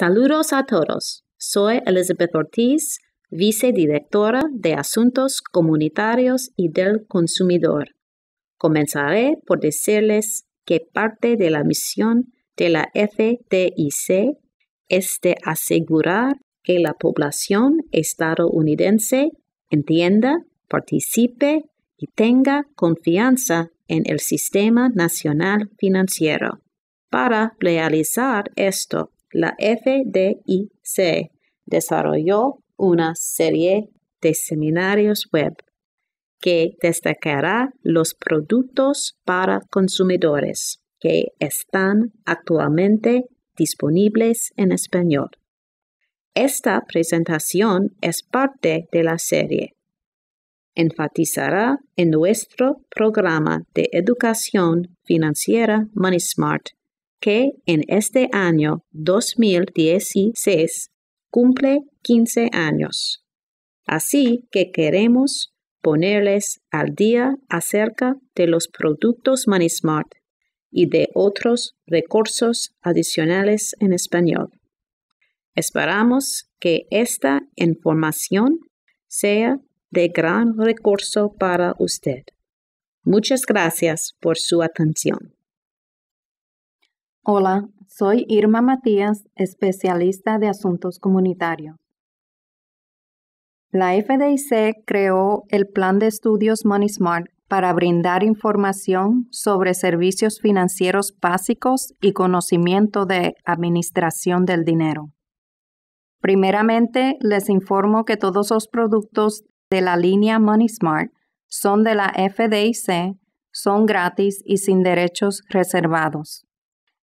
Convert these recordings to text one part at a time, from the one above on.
Saludos a todos. Soy Elizabeth Ortiz, vicedirectora de Asuntos Comunitarios y del Consumidor. Comenzaré por decirles que parte de la misión de la FDIC es de asegurar que la población estadounidense entienda, participe y tenga confianza en el sistema nacional financiero. Para realizar esto, la FDIC desarrolló una serie de seminarios web que destacará los productos para consumidores que están actualmente disponibles en español. Esta presentación es parte de la serie. Enfatizará en nuestro programa de educación financiera Money Smart que en este año 2016 cumple 15 años. Así que queremos ponerles al día acerca de los productos MoneySmart y de otros recursos adicionales en español. Esperamos que esta información sea de gran recurso para usted. Muchas gracias por su atención. Hola, soy Irma Matías, especialista de asuntos comunitarios. La FDIC creó el Plan de Estudios Money Smart para brindar información sobre servicios financieros básicos y conocimiento de administración del dinero. Primeramente, les informo que todos los productos de la línea Money Smart son de la FDIC, son gratis y sin derechos reservados.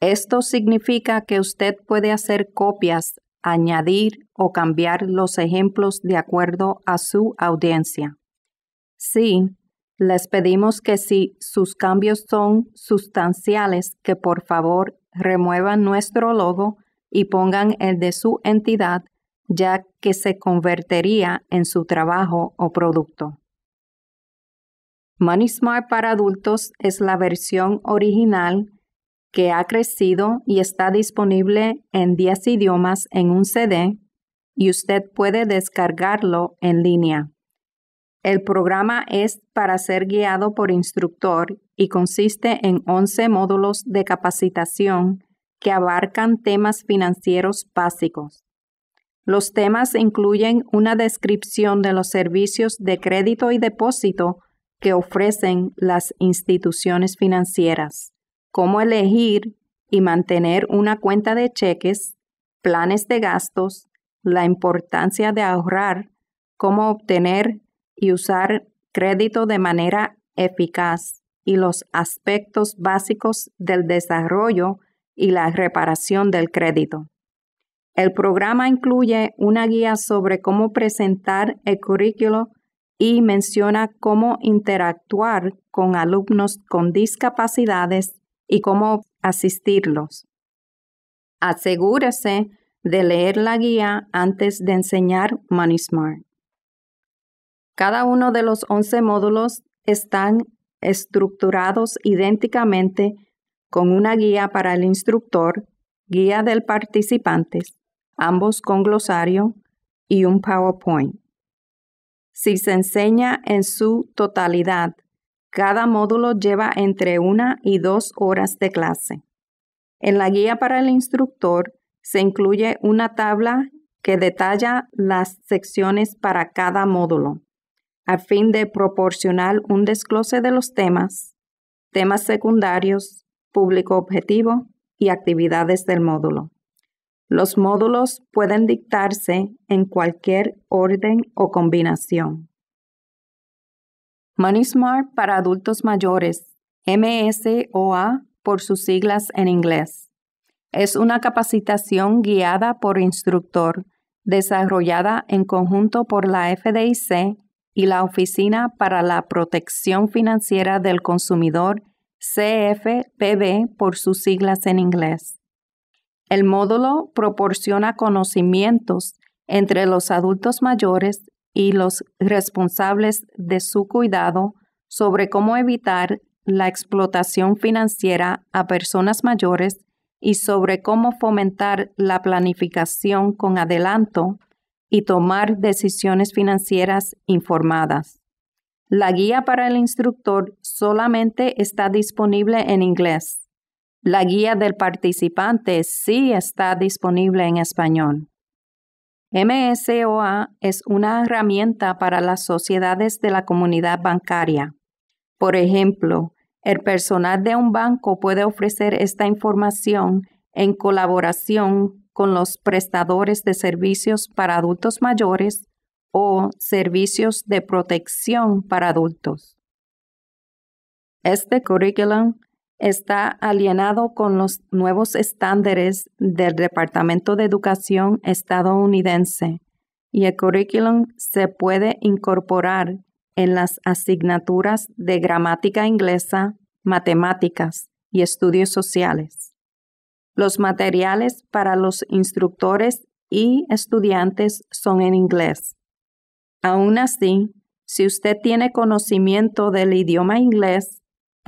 Esto significa que usted puede hacer copias, añadir o cambiar los ejemplos de acuerdo a su audiencia. Sí, les pedimos que si sus cambios son sustanciales, que por favor remuevan nuestro logo y pongan el de su entidad, ya que se convertiría en su trabajo o producto. Money para adultos es la versión original que ha crecido y está disponible en 10 idiomas en un CD y usted puede descargarlo en línea. El programa es para ser guiado por instructor y consiste en 11 módulos de capacitación que abarcan temas financieros básicos. Los temas incluyen una descripción de los servicios de crédito y depósito que ofrecen las instituciones financieras cómo elegir y mantener una cuenta de cheques, planes de gastos, la importancia de ahorrar, cómo obtener y usar crédito de manera eficaz y los aspectos básicos del desarrollo y la reparación del crédito. El programa incluye una guía sobre cómo presentar el currículo y menciona cómo interactuar con alumnos con discapacidades y cómo asistirlos. Asegúrese de leer la guía antes de enseñar MoneySmart. Cada uno de los 11 módulos están estructurados idénticamente con una guía para el instructor, guía del participante, ambos con glosario y un PowerPoint. Si se enseña en su totalidad, cada módulo lleva entre una y dos horas de clase. En la guía para el instructor se incluye una tabla que detalla las secciones para cada módulo, a fin de proporcionar un desglose de los temas, temas secundarios, público objetivo y actividades del módulo. Los módulos pueden dictarse en cualquier orden o combinación. Money Smart para adultos mayores, MSOA por sus siglas en inglés. Es una capacitación guiada por instructor, desarrollada en conjunto por la FDIC y la Oficina para la Protección Financiera del Consumidor, CFPB por sus siglas en inglés. El módulo proporciona conocimientos entre los adultos mayores y los responsables de su cuidado sobre cómo evitar la explotación financiera a personas mayores y sobre cómo fomentar la planificación con adelanto y tomar decisiones financieras informadas. La guía para el instructor solamente está disponible en inglés. La guía del participante sí está disponible en español. MSOA es una herramienta para las sociedades de la comunidad bancaria. Por ejemplo, el personal de un banco puede ofrecer esta información en colaboración con los prestadores de servicios para adultos mayores o servicios de protección para adultos. Este currículum está alienado con los nuevos estándares del Departamento de Educación estadounidense y el currículum se puede incorporar en las asignaturas de gramática inglesa, matemáticas y estudios sociales. Los materiales para los instructores y estudiantes son en inglés. Aún así, si usted tiene conocimiento del idioma inglés,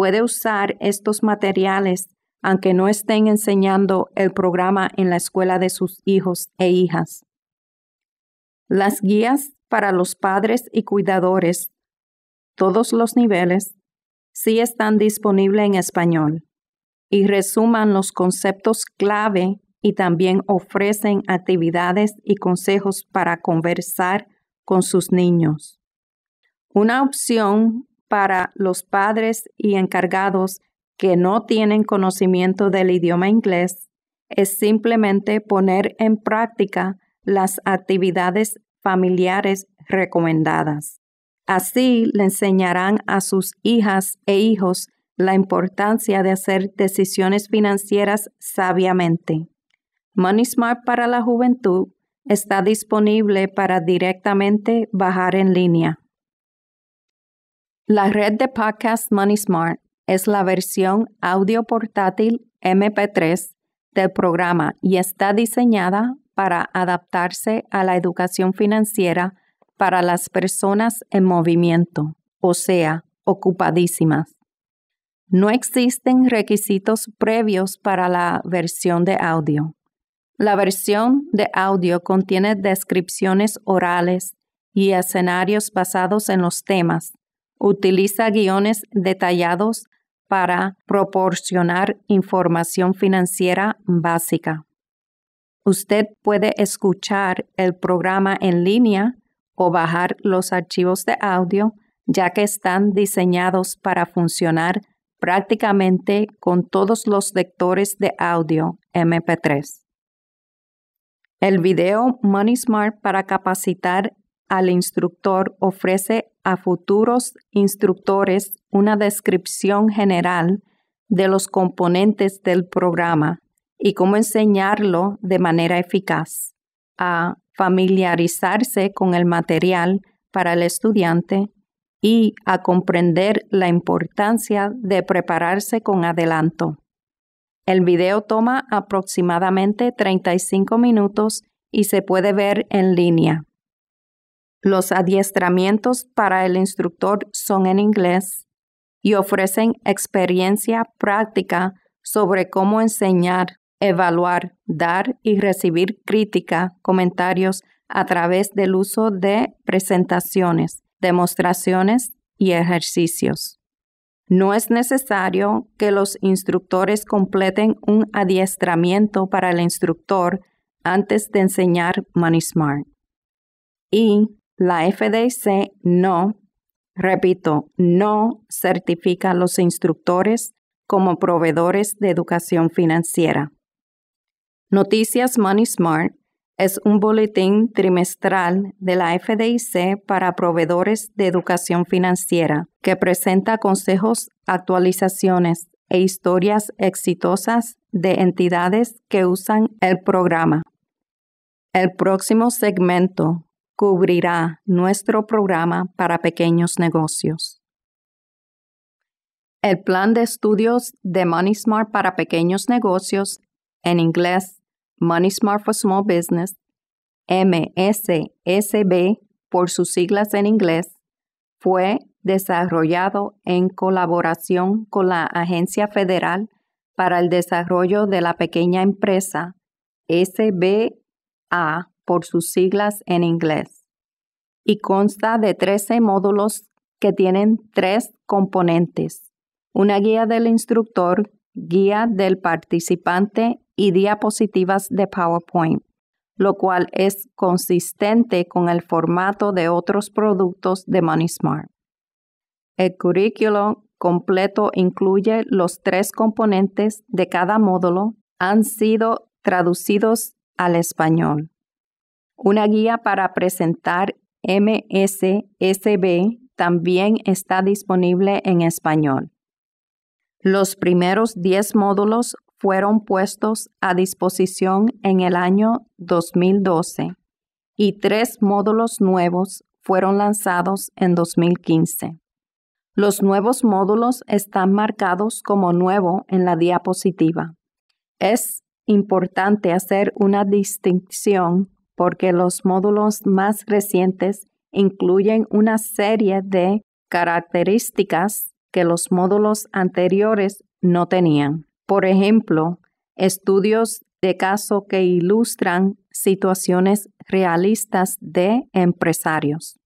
puede usar estos materiales aunque no estén enseñando el programa en la escuela de sus hijos e hijas. Las guías para los padres y cuidadores, todos los niveles, sí están disponibles en español y resuman los conceptos clave y también ofrecen actividades y consejos para conversar con sus niños. Una opción para los padres y encargados que no tienen conocimiento del idioma inglés es simplemente poner en práctica las actividades familiares recomendadas. Así le enseñarán a sus hijas e hijos la importancia de hacer decisiones financieras sabiamente. Money Smart para la juventud está disponible para directamente bajar en línea. La red de podcast Money Smart es la versión audio portátil MP3 del programa y está diseñada para adaptarse a la educación financiera para las personas en movimiento, o sea, ocupadísimas. No existen requisitos previos para la versión de audio. La versión de audio contiene descripciones orales y escenarios basados en los temas utiliza guiones detallados para proporcionar información financiera básica. Usted puede escuchar el programa en línea o bajar los archivos de audio ya que están diseñados para funcionar prácticamente con todos los lectores de audio MP3. El video Money Smart para capacitar al instructor ofrece a futuros instructores una descripción general de los componentes del programa y cómo enseñarlo de manera eficaz, a familiarizarse con el material para el estudiante y a comprender la importancia de prepararse con adelanto. El video toma aproximadamente 35 minutos y se puede ver en línea. Los adiestramientos para el instructor son en inglés y ofrecen experiencia práctica sobre cómo enseñar, evaluar, dar y recibir crítica, comentarios a través del uso de presentaciones, demostraciones y ejercicios. No es necesario que los instructores completen un adiestramiento para el instructor antes de enseñar Money Smart. Y la FDIC no, repito, no certifica a los instructores como proveedores de educación financiera. Noticias Money Smart es un boletín trimestral de la FDIC para proveedores de educación financiera que presenta consejos, actualizaciones e historias exitosas de entidades que usan el programa. El próximo segmento cubrirá nuestro programa para pequeños negocios. El plan de estudios de Money Smart para pequeños negocios, en inglés Money Smart for Small Business, MSSB por sus siglas en inglés, fue desarrollado en colaboración con la Agencia Federal para el desarrollo de la pequeña empresa, SBA por sus siglas en inglés, y consta de 13 módulos que tienen tres componentes, una guía del instructor, guía del participante y diapositivas de PowerPoint, lo cual es consistente con el formato de otros productos de MoneySmart. El currículo completo incluye los tres componentes de cada módulo, han sido traducidos al español. Una guía para presentar MSSB también está disponible en español. Los primeros 10 módulos fueron puestos a disposición en el año 2012 y tres módulos nuevos fueron lanzados en 2015. Los nuevos módulos están marcados como nuevo en la diapositiva. Es importante hacer una distinción porque los módulos más recientes incluyen una serie de características que los módulos anteriores no tenían. Por ejemplo, estudios de caso que ilustran situaciones realistas de empresarios.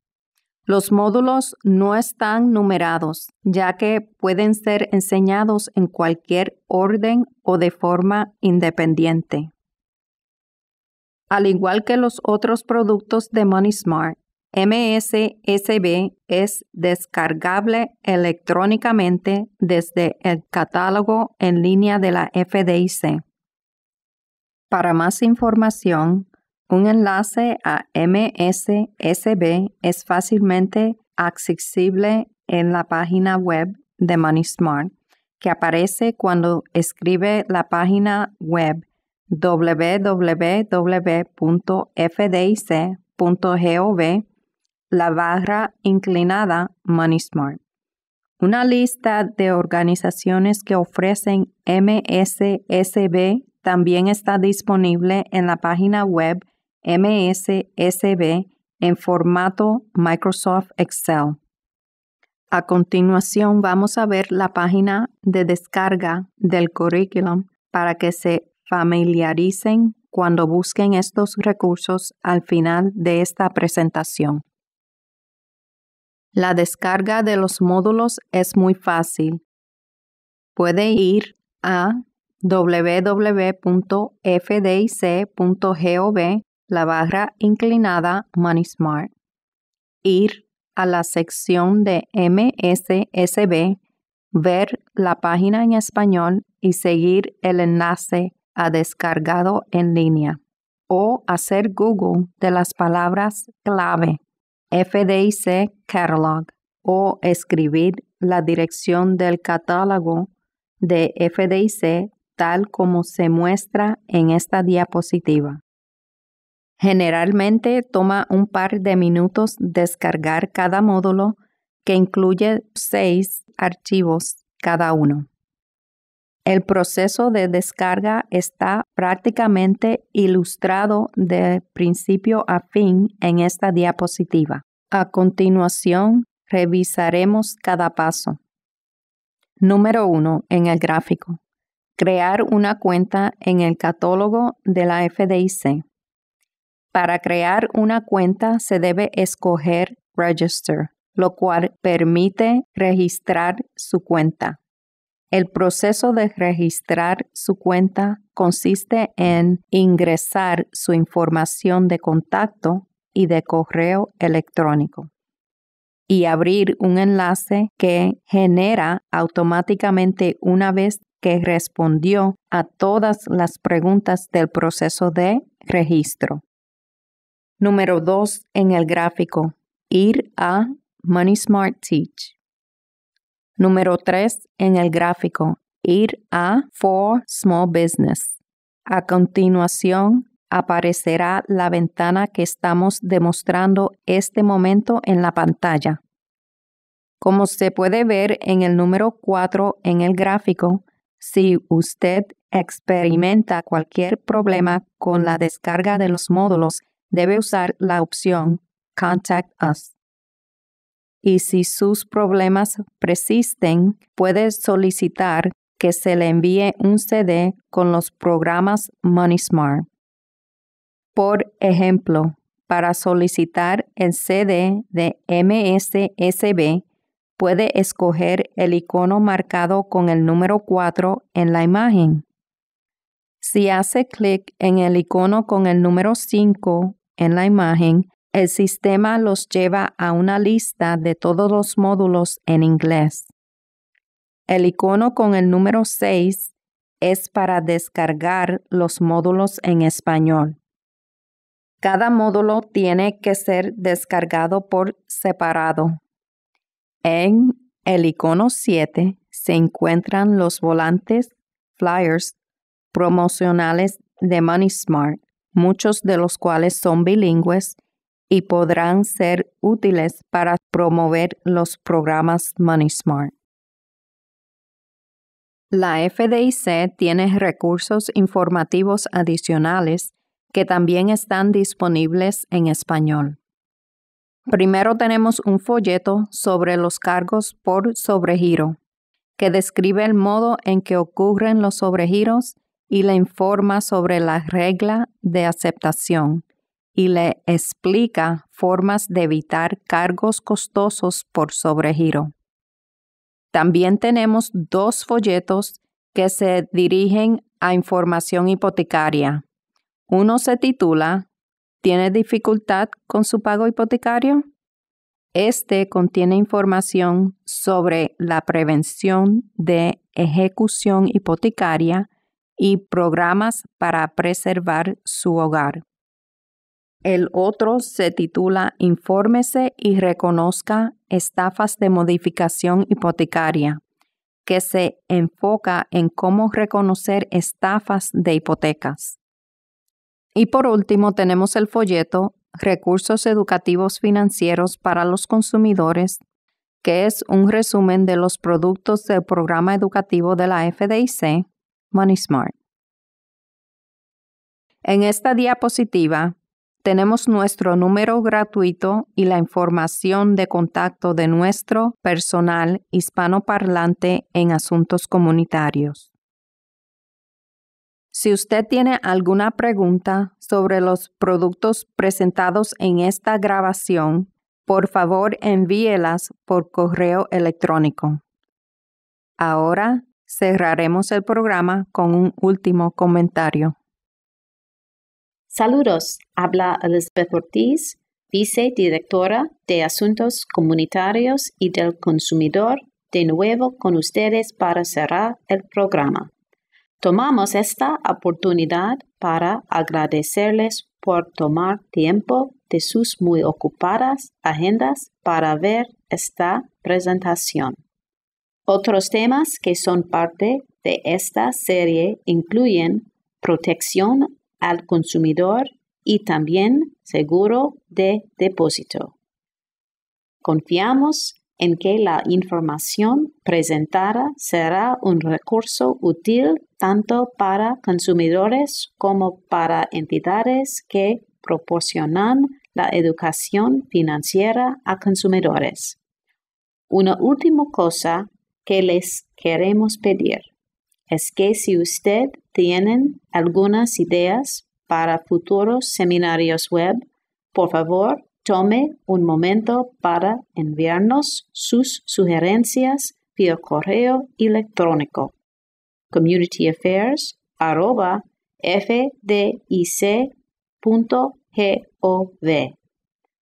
Los módulos no están numerados, ya que pueden ser enseñados en cualquier orden o de forma independiente. Al igual que los otros productos de MoneySmart, MSSB es descargable electrónicamente desde el catálogo en línea de la FDIC. Para más información, un enlace a MSSB es fácilmente accesible en la página web de MoneySmart, que aparece cuando escribe la página web www.fdic.gov la barra inclinada MoneySmart. Una lista de organizaciones que ofrecen MSSB también está disponible en la página web MSSB en formato Microsoft Excel. A continuación vamos a ver la página de descarga del currículum para que se familiaricen cuando busquen estos recursos al final de esta presentación. La descarga de los módulos es muy fácil. Puede ir a www.fdic.gov la barra inclinada MoneySmart. Ir a la sección de MSSB, ver la página en español y seguir el enlace a descargado en línea. O hacer Google de las palabras clave FDIC Catalog o escribir la dirección del catálogo de FDIC tal como se muestra en esta diapositiva. Generalmente toma un par de minutos descargar cada módulo que incluye seis archivos cada uno. El proceso de descarga está prácticamente ilustrado de principio a fin en esta diapositiva. A continuación, revisaremos cada paso. Número 1 en el gráfico. Crear una cuenta en el catálogo de la FDIC. Para crear una cuenta se debe escoger Register, lo cual permite registrar su cuenta. El proceso de registrar su cuenta consiste en ingresar su información de contacto y de correo electrónico y abrir un enlace que genera automáticamente una vez que respondió a todas las preguntas del proceso de registro. Número 2 en el gráfico. Ir a Money Smart Teach. Número 3 en el gráfico, ir a For Small Business. A continuación, aparecerá la ventana que estamos demostrando este momento en la pantalla. Como se puede ver en el número 4 en el gráfico, si usted experimenta cualquier problema con la descarga de los módulos, debe usar la opción Contact Us y si sus problemas persisten, puede solicitar que se le envíe un CD con los programas MoneySmart. Por ejemplo, para solicitar el CD de MSSB, puede escoger el icono marcado con el número 4 en la imagen. Si hace clic en el icono con el número 5 en la imagen, el sistema los lleva a una lista de todos los módulos en inglés. El icono con el número 6 es para descargar los módulos en español. Cada módulo tiene que ser descargado por separado. En el icono 7 se encuentran los volantes, flyers, promocionales de MoneySmart, muchos de los cuales son bilingües y podrán ser útiles para promover los programas MoneySmart. La FDIC tiene recursos informativos adicionales que también están disponibles en español. Primero tenemos un folleto sobre los cargos por sobregiro, que describe el modo en que ocurren los sobregiros y le informa sobre la regla de aceptación y le explica formas de evitar cargos costosos por sobregiro. También tenemos dos folletos que se dirigen a información hipotecaria. Uno se titula ¿Tiene dificultad con su pago hipotecario? Este contiene información sobre la prevención de ejecución hipotecaria y programas para preservar su hogar. El otro se titula Infórmese y reconozca estafas de modificación hipotecaria, que se enfoca en cómo reconocer estafas de hipotecas. Y por último tenemos el folleto Recursos Educativos Financieros para los Consumidores, que es un resumen de los productos del programa educativo de la FDIC, MoneySmart. En esta diapositiva tenemos nuestro número gratuito y la información de contacto de nuestro personal hispanoparlante en asuntos comunitarios. Si usted tiene alguna pregunta sobre los productos presentados en esta grabación, por favor envíelas por correo electrónico. Ahora cerraremos el programa con un último comentario. Saludos, habla Elizabeth Ortiz, vicedirectora de Asuntos Comunitarios y del Consumidor, de nuevo con ustedes para cerrar el programa. Tomamos esta oportunidad para agradecerles por tomar tiempo de sus muy ocupadas agendas para ver esta presentación. Otros temas que son parte de esta serie incluyen protección al consumidor y también seguro de depósito. Confiamos en que la información presentada será un recurso útil tanto para consumidores como para entidades que proporcionan la educación financiera a consumidores. Una última cosa que les queremos pedir es que si usted tiene algunas ideas para futuros seminarios web, por favor tome un momento para enviarnos sus sugerencias vía correo electrónico communityaffairs.fdic.gov.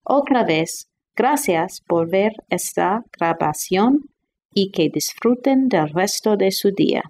Otra vez, gracias por ver esta grabación y que disfruten del resto de su día.